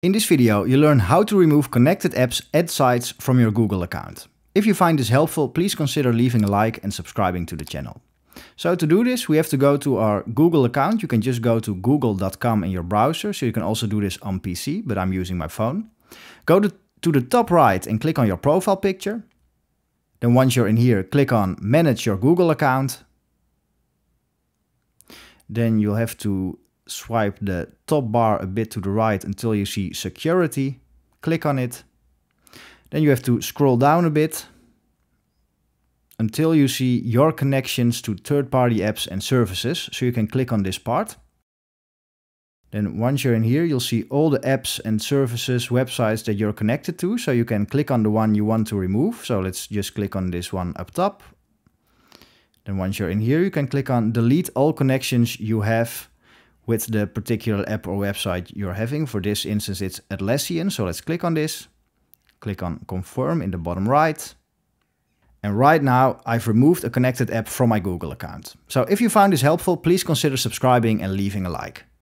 In this video, you learn how to remove connected apps and sites from your Google account. If you find this helpful, please consider leaving a like and subscribing to the channel. So to do this, we have to go to our Google account. You can just go to google.com in your browser. So you can also do this on PC, but I'm using my phone. Go to, to the top right and click on your profile picture. Then once you're in here, click on manage your Google account. Then you'll have to swipe the top bar a bit to the right until you see security. Click on it. Then you have to scroll down a bit until you see your connections to third-party apps and services. So you can click on this part. Then once you're in here, you'll see all the apps and services, websites that you're connected to. So you can click on the one you want to remove. So let's just click on this one up top. Then once you're in here, you can click on delete all connections you have with the particular app or website you're having. For this instance, it's Atlassian. So let's click on this. Click on confirm in the bottom right. And right now I've removed a connected app from my Google account. So if you found this helpful, please consider subscribing and leaving a like.